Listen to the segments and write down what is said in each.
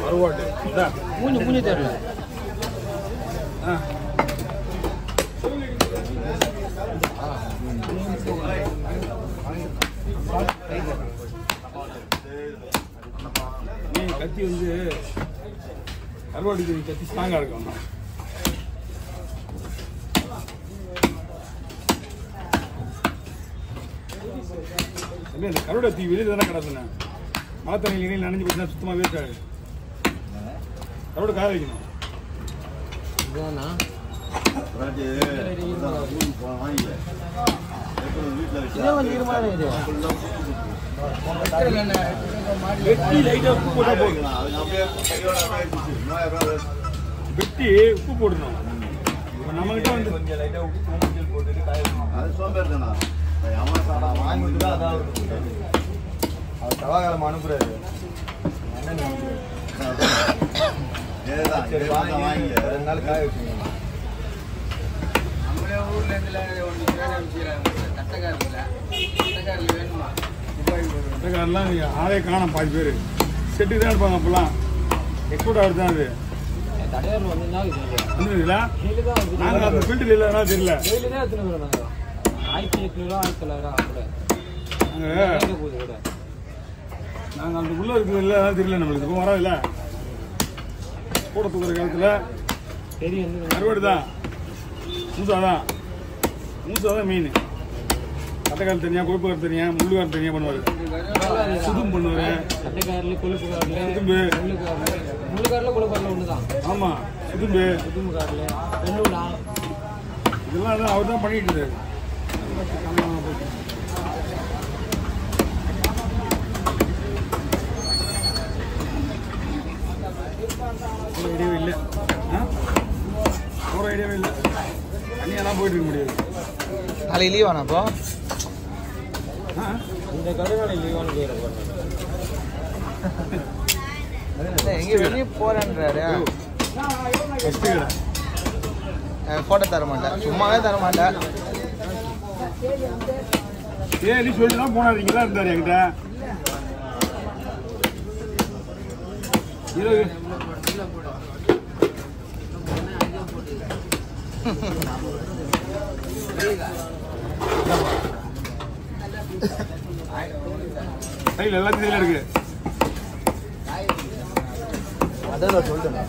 கருவாட்டு இந்தா. மூஞ்சி மூஞ்சி தெரியல. நீ கத்தி வந்து கருவாட்டுக்கு கத்தி ஸ்ட்ராங்காக இருக்கும் அந்த கருவாடு தீ வெளியில் தானே கிடக்குண்ணே மழை தண்ணி இடையில் நனைஞ்சு போச்சுன்னா சுத்தமாக வேஸ்ட் ஆகுது கருவாடு காய வைக்கணும். வெட்டி லைட்டாக உப்பு போடணும் இப்போ நம்மகிட்ட வந்து கொஞ்சம் லைட்டா உப்பு போட்டுட்டு காய வைக்கணும். அது சோம்பேறிதானா அவன் சாடா வாங்கி அதான் தவாகாலம் அனுப்புறாரு ரெண்டு நாள் காய வச்சுக்கோங்க. நம்மளே ஊர்ல இருந்து ஒன்று பேர் அனுப்பிச்சிடறாங்க கட்டக்காரில் கட்டக்காரில் வேணுமா? நீங்கள் ஆளே காணும் பாதி பேர். செட்டுக்கு தான் எடுப்பாங்க அப்போல்லாம். எக்ஸ்போர்ட் ஆகுது தான் அது. தடையாரில் வருது நாங்கள் அந்த ஃபீல்டில் இல்லைன்னா தெரியல. ஆயிரத்தி எட்நூறுவா ஆயிரத்தி தொள்ளாயிரம் கூட? நாங்கள் எங்கே அந்த உள்ளே இருக்கிறது இல்லை தெரியல நம்மளுக்கு. இப்போ வரோம் இல்லை கூட தூக்குற காலத்தில் தெரியும் அறுவடை தான் மூசா தான் மூசா தான் மீன் கட்டைக்கால் தனியாக கொழுப்புக்கார் தனியாக முள்ளுக்கார் தனியாக பண்ணுவார். சுதும் பண்ணுவார். கட்டைக்காரில் கொழுப்பு சுதும்பு. முள்ளுக்காரில் கொழுப்பாரில் ஒன்று தான் ஆமாம் சுதும்பு. சுதும்பு காரில் பெண்ணூலா இதெல்லாம் தான் அவர் தான் பண்ணிட்டு இருந்தாரு ஒரு ஐடியாவே இல்லை. ஒரு ஐடியாவே இல்லை. தனியெல்லாம் போயிட்டு இருக்க முடியாது. நாளைக்கு லீவ் ஆனா அப்போ? ஆ? இந்த கடைநாளை லீவானு போயிடும் எங்கே வெளியே போறேன்றாரு. ஃபோட்டோ தர மாட்டேன். சும்மாவே தர மாட்டேன். ஏன் நீ சொல்லிட்டு தான் போனார். இங்கே தான் இருந்தார் என்கிட்ட. இருபது கையில் எல்லாத்தையும் கையில் இருக்கு. அதான் சொல்லிட்டேன்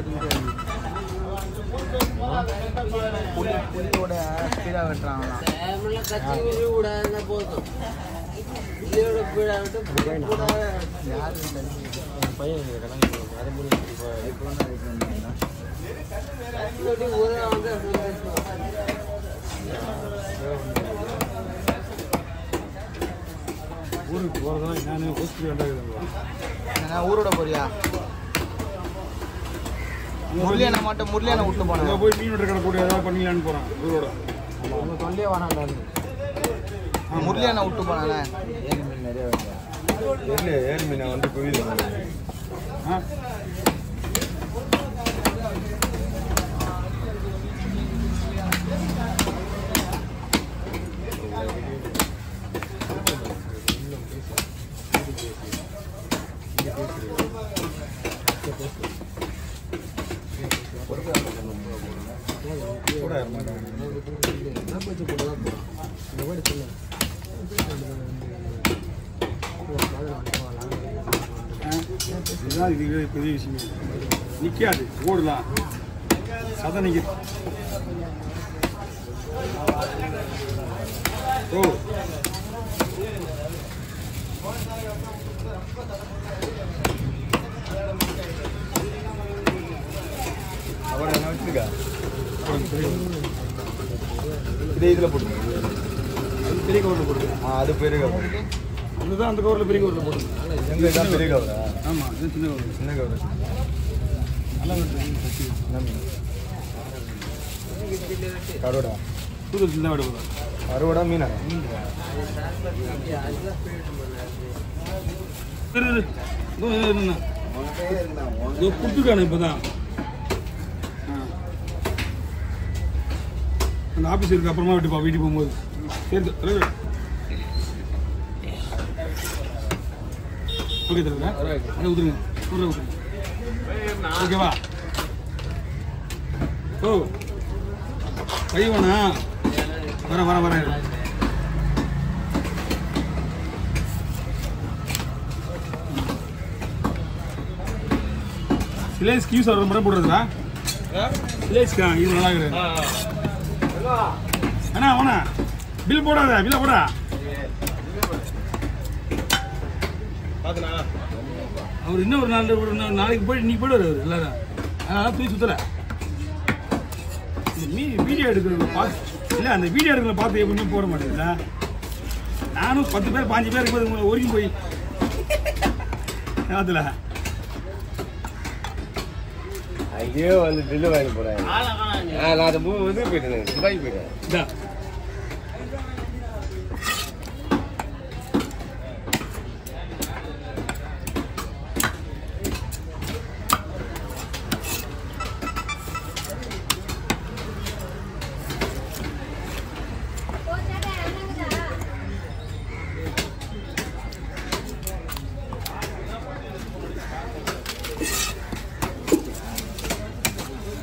ஆ பிடிங்க போதும் புலியோட ஸ்பீடாக வெட்டுறாங்களாம் யார் பையன் ஊருக்கு போகிறதா நான் ஊரோட போறியா? முரளியனை மட்டும் முரளியனை விட்டு போனேன் போய் மீன் வெட்டுற கடை போட்டு ஏதாவது பண்ணிக்கலான்னு போகிறேன் ஊரோட நம்ம தொல்லையே முரளியனை விட்டு போனானே. ஏரி மீன் நிறைய ஏரி மீனை வந்து குவியுது ஆ? கூட இதுதான் இது பெரிய விஷயம். நிற்காது ஓடுதான் சதை நிற்குது ஓ. அவரை என்ன வச்சிருக்கா இதே இதில் போட்டு பெரிய கவரில் போடுது ஆ அது பெரிய கவர் அதுதான் அந்த கவரில் பெரிய கவரில் இதான் பெரிய கவரா ஆமாம் இது சின்ன கவர் சின்ன கவர் நல்லா கருடா தூக்கல் சின்ன விட போதும் கருவடா மீனா? இரு, இரு. இதோ, இரு, இருண்ணா. உன்கிட்டயே இருக்குண்ணா, இதோ கொடுத்துருக்கானு இப்போ தான் அந்த ஆஃபீஸ் இருக்கு அப்புறமா விட்டுப்பா வீட்டுக்கு போகும்போது. சரி தலைவர் ஓகே தலைவர். அதை ஊற்றுங்க ஊற விட்டுருங்க ஓகேவா? ஓ. கை வேணா. வரேன் வரேன் வரேன். சிலேஸ்க்கு யூஸ் ஆகிற முறை போடுறதுடா. சிலேஸ்க்கா? இது நல்லா இருக்குது அண்ணா அவனா பில் போடாத பில்ல போடா. அவர் இன்னும் ஒரு நாள் ஒரு நாள் நாளைக்கு போய் இன்னைக்கு போயிடுவார் அவர் எல்லாரும். அதனால தூக்கி சுத்தல. மீ வீடியோ எடுக்கிறத பார்த்து இல்லை அந்த வீடியோ எடுக்கிறத பார்த்து எப்பவுமே போட மாட்டேங்குதுல்ல நானும் பத்து பேர் பாஞ்சு பேர் இருக்கும்போது உங்களை ஒருங்கி போய் அதில் அங்கேயோ வந்து பில்லு வாங்கி போறாங்க. நான் அதை மூணு இது போயிட்டேன் துபாய் போயிட்டேன்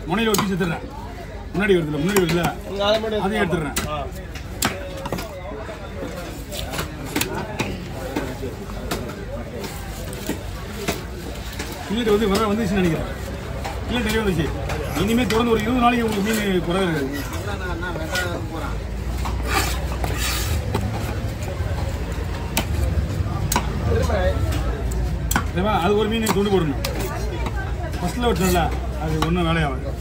முனையில் ஒட்டி செத்துறேன் முன்னாடி வருதுல முன்னாடி வருதுல அதையும் எடுத்துடுறேன். இல்லட்டு வந்து வர வந்துச்சுன்னு நினைக்கிறேன். இல்லை தெரிய வந்துச்சு. இனிமேல் தொடர்ந்து ஒரு இருபது நாளைக்கு உங்களுக்கு மீன் குறை அது ஒரு மீன் துண்டு போடணும். ஃபஸ்ட்டில் வச்சோம்ல அது ஒன்றும் வேலையாகாது.